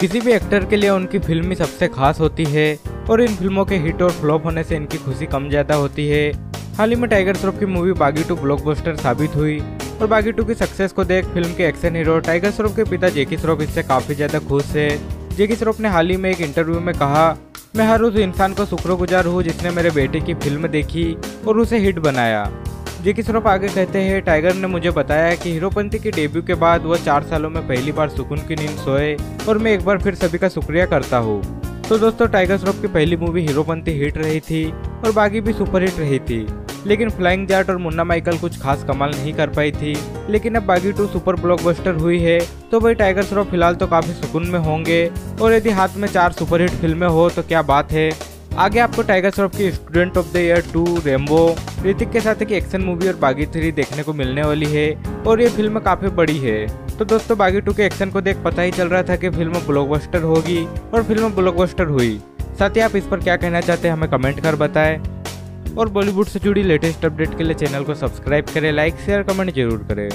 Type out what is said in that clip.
किसी भी एक्टर के लिए उनकी फ़िल्म सबसे खास होती है और इन फ़िल्मों के हिट और फ्लॉप होने से इनकी खुशी कम ज़्यादा होती है। हाल ही में टाइगर श्रॉफ की मूवी बागी टू ब्लॉकबस्टर साबित हुई और बागी टू की सक्सेस को देख फ़िल्म के एक्शन हीरो टाइगर श्रॉफ के पिता जेकी श्रॉफ इससे काफ़ी ज़्यादा खुश है। जेकी श्रॉफ ने हाल ही में एक इंटरव्यू में कहा, मैं हर उस इंसान को शुक्रगुजार हूँ जिसने मेरे बेटे की फ़िल्म देखी और उसे हिट बनाया। जेकी श्रॉफ आगे कहते हैं? टाइगर ने मुझे बताया कि हीरोपंथी की डेब्यू के बाद वह चार सालों में पहली बार सुकून की नींद सोए और मैं एक बार फिर सभी का शुक्रिया करता हूँ। तो दोस्तों टाइगर श्रॉफ की पहली मूवी हीरोपंथी हिट रही थी और बाकी भी सुपर हिट रही थी। लेकिन फ्लाइंग जाट और मुन्ना माइकल कुछ खास कमाल नहीं कर पाई थी। लेकिन अब बागी टू सुपर ब्लॉकबस्टर हुई है तो भाई टाइगर श्रॉफ फ़िलहाल तो काफ़ी सुकून में होंगे। और यदि हाथ में चार सुपरहिट फ़िल्में हो तो क्या बात है? आगे आपको टाइगर श्रॉफ की student of the year two Rambo Hrithik के साथ एक एक्शन मूवी और बागी थ्री देखने को मिलने वाली है और ये फ़िल्म काफ़ी बड़ी है। तो दोस्तों, बागी टू के एक्शन को देख पता ही चल रहा था कि फ़िल्म ब्लॉकबस्टर होगी और फ़िल्म ब्लॉकबस्टर हुई। साथ ही आप इस पर क्या कहना चाहते हैं, हमें कमेंट कर बताएँ। और बॉलीवुड से जुड़ी लेटेस्ट अपडेट के लिए चैनल को सब्सक्राइब करें लाइक शेयर कमेंट ज़रूर करें।